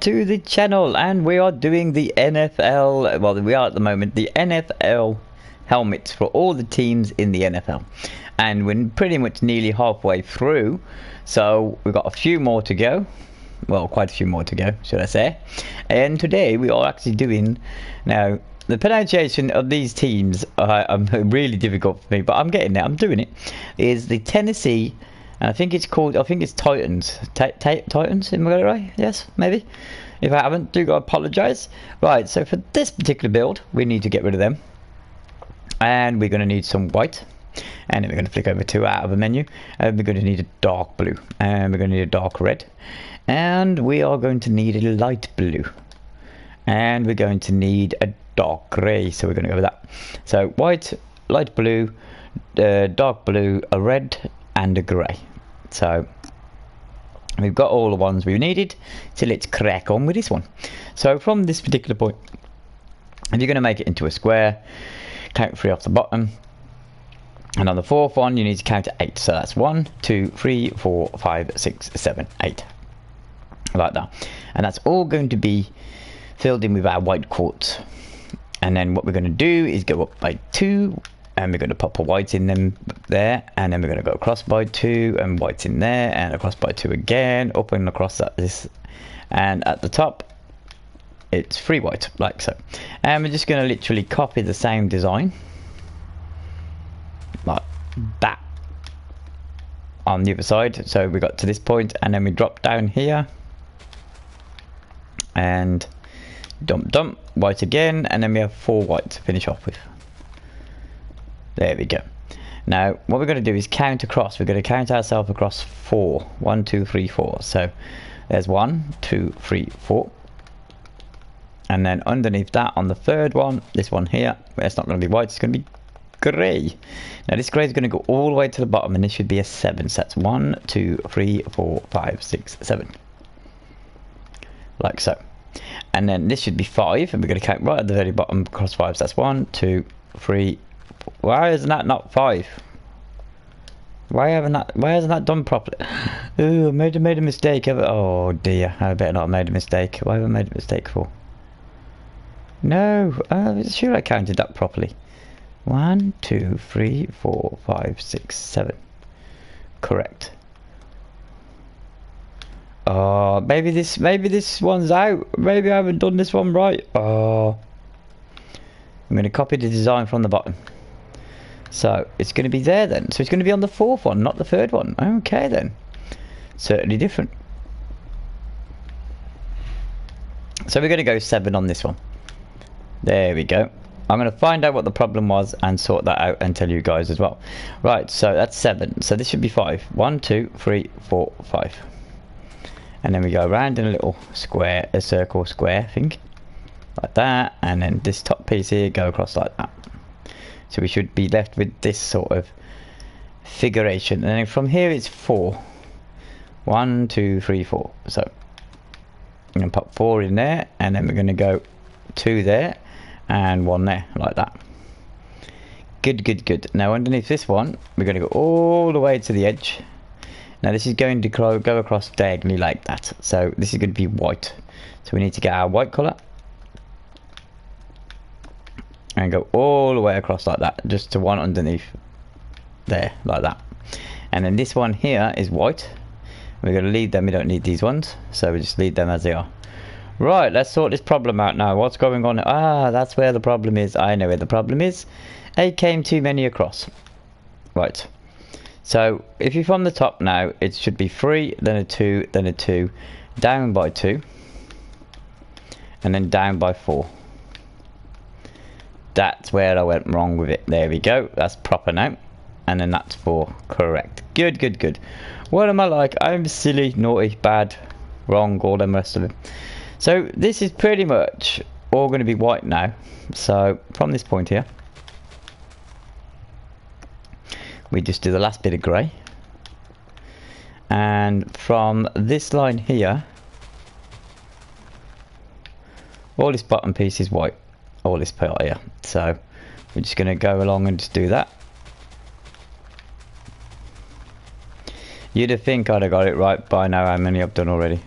to the channel and we are doing the NFL well we are at the moment the NFL helmets for all the teams in the NFL and we're pretty much nearly halfway through so we've got a few more to go. Well quite a few more to go should I say. And today we are actually doing now the pronunciation of these teams uh, are really difficult for me but I'm getting there I'm doing it is the Tennessee and I think it's called, I think it's Titans. T Titans, am I got it right? Yes, maybe? If I haven't, do I apologise. Right, so for this particular build, we need to get rid of them. And we're going to need some white. And then we're going to flick over to out of a menu. And we're going to need a dark blue. And we're going to need a dark red. And we are going to need a light blue. And we're going to need a dark grey. So we're going to go with that. So white, light blue, uh, dark blue, a red, and a grey. So we've got all the ones we needed, so let's crack on with this one. So from this particular point, if you're going to make it into a square, count three off the bottom, and on the fourth one, you need to count to eight. So that's one, two, three, four, five, six, seven, eight. Like that. And that's all going to be filled in with our white quartz. And then what we're going to do is go up by two, and we're going to pop a white in them there and then we're going to go across by two and whites in there and across by two again up and across that this and at the top it's free white like so. And we're just going to literally copy the same design like that on the other side. So we got to this point and then we drop down here and dump dump white again and then we have four white to finish off with there we go. Now, what we're going to do is count across. We're going to count ourselves across four. One, two, three, four. So there's one, two, three, four. And then underneath that, on the third one, this one here, it's not going to be white, it's going to be grey. Now this grey is going to go all the way to the bottom, and this should be a seven. So that's one, two, three, four, five, six, seven. Like so. And then this should be five, and we're going to count right at the very bottom across five. So that's one, two, three, why isn't that not five? Why haven't that? Why hasn't that done properly? Ooh, I made a made a mistake. Oh dear, I better not have made a mistake. Why have I made a mistake for? No, uh, sure I counted that properly. One, two, three, four, five, six, seven. Correct. Oh, maybe this, maybe this one's out. Maybe I haven't done this one right. Oh. I'm going to copy the design from the bottom. So it's going to be there then. So it's going to be on the fourth one, not the third one. Okay then. Certainly different. So we're going to go seven on this one. There we go. I'm going to find out what the problem was and sort that out and tell you guys as well. Right, so that's seven. So this should be five. One, two, three, four, five. And then we go around in a little square, a circle square thing. Like that. And then this top piece here, go across like that. So we should be left with this sort of figuration. And then from here it's four. One, two, three, four. So I'm going to put four in there and then we're going to go two there and one there like that. Good, good, good. Now underneath this one, we're going to go all the way to the edge. Now this is going to go across diagonally like that. So this is going to be white. So we need to get our white colour and go all the way across like that just to one underneath there like that. And then this one here is white. We're going to leave them we don't need these ones so we just leave them as they are. Right let's sort this problem out now. What's going on? Ah that's where the problem is. I know where the problem is. A came too many across. Right. So if you're from the top now it should be 3 then a 2 then a 2 down by 2 and then down by 4 that's where I went wrong with it. There we go. That's proper now. And then that's for correct. Good, good, good. What am I like? I'm silly, naughty, bad, wrong, all the rest of it. So this is pretty much all going to be white now. So from this point here, we just do the last bit of grey. And from this line here, all this bottom piece is white all this part here. So we're just going to go along and just do that. You'd have think I'd have got it right by now how many I've done already.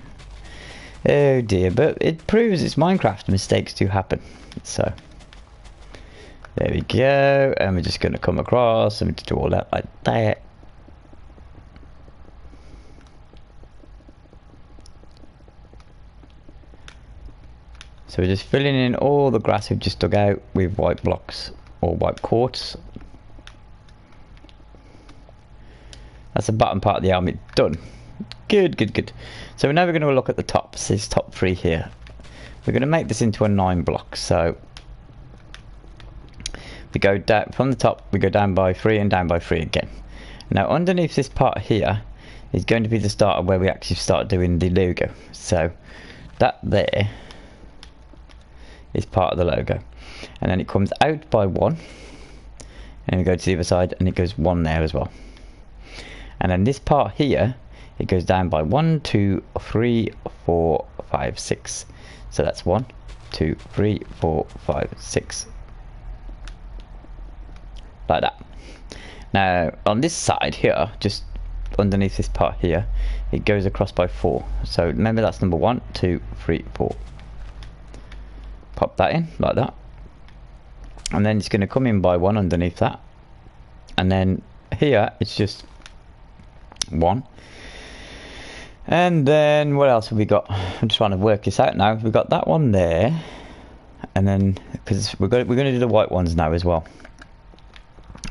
Oh dear, but it proves it's Minecraft. Mistakes do happen. So, there we go. And we're just going to come across and do all that like that. So we're just filling in all the grass we've just dug out with white blocks or white quartz. That's the bottom part of the helmet done. Good, good, good. So now we're going to look at the top. So this top three here. We're going to make this into a nine block. So we go down from the top. We go down by three and down by three again. Now underneath this part here is going to be the start of where we actually start doing the logo. So that there is part of the logo. And then it comes out by one. And we go to the other side and it goes one there as well. And then this part here, it goes down by one, two, three, four, five, six. So that's one, two, three, four, five, six. Like that. Now on this side here, just underneath this part here, it goes across by four. So remember that's number one, two, three, four pop that in like that. And then it's going to come in by one underneath that. And then here it's just one. And then what else have we got? I'm just trying to work this out now. We've got that one there. And then because we're going we're going to do the white ones now as well.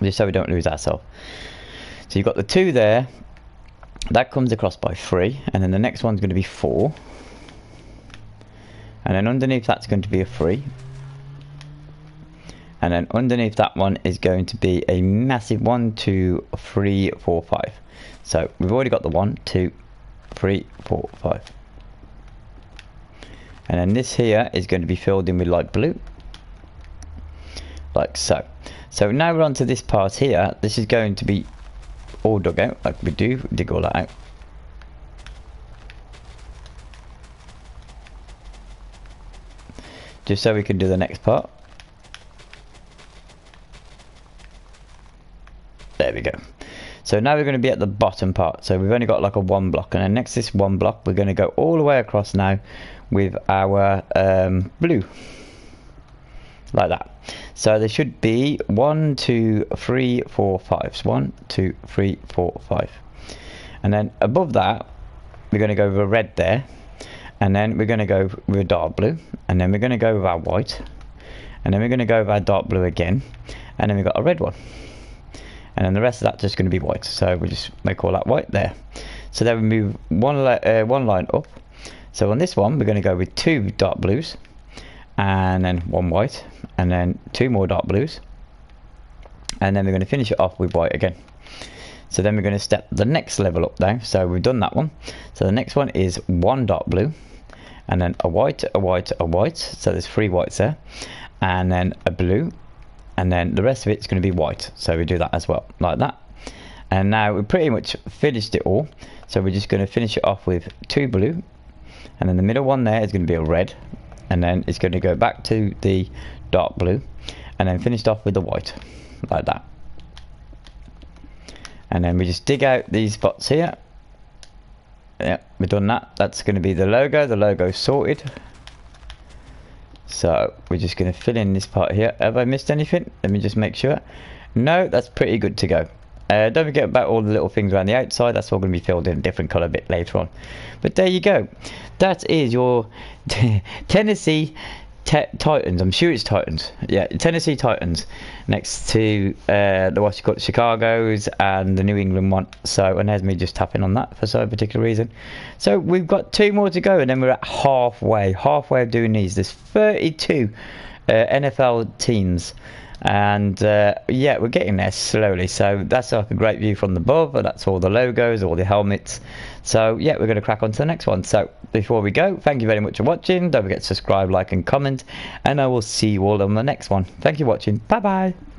Just so we don't lose ourselves. So you've got the two there. That comes across by three. And then the next one's going to be four and then underneath that's going to be a 3 and then underneath that one is going to be a massive one, two, three, four, five. so we've already got the one, two, three, four, five. and then this here is going to be filled in with light blue. Like so. So now we're on to this part here. This is going to be all dug out like we do dig all that out just so we can do the next part. There we go. So now we're going to be at the bottom part. So we've only got like a one block. And then next this one block, we're going to go all the way across now with our um, blue. Like that. So there should be one, two, three, four, five. So one, two, three, four, five. And then above that, we're going to go over red there and then we're going to go with dark blue and then we're going to go with our white and then we're going to go with our dark blue again and then we've got a red one. And then the rest of that's just going to be white. So we just make all that white there. So then we move one, uh, one line up. So on this one we're going to go with two dark blues and then one white and then two more dark blues. And then we're going to finish it off with white again. So then we're going to step the next level up now so we've done that one. So the next one is one dark blue and then a white, a white, a white. So there's three whites there, and then a blue, and then the rest of it's going to be white. So we do that as well, like that. And now we pretty much finished it all. So we're just going to finish it off with two blue, and then the middle one there is going to be a red, and then it's going to go back to the dark blue, and then finished off with the white, like that. And then we just dig out these spots here yeah, we've done that. That's going to be the logo. The logo sorted. So we're just going to fill in this part here. Have I missed anything? Let me just make sure. No, that's pretty good to go. Uh, don't forget about all the little things around the outside. That's all going to be filled in a different colour a bit later on. But there you go. That is your Tennessee Titans. I'm sure it's Titans. Yeah, Tennessee Titans next to uh, the what you call Chicago's and the New England one. So, and there's me just tapping on that for some particular reason. So we've got two more to go, and then we're at halfway. Halfway of doing these. There's 32 uh, NFL teams and uh, yeah we're getting there slowly. So that's like a great view from above that's all the logos all the helmets. So yeah we're going to crack on to the next one. So before we go thank you very much for watching. Don't forget to subscribe like and comment and i will see you all on the next one. Thank you for watching. Bye bye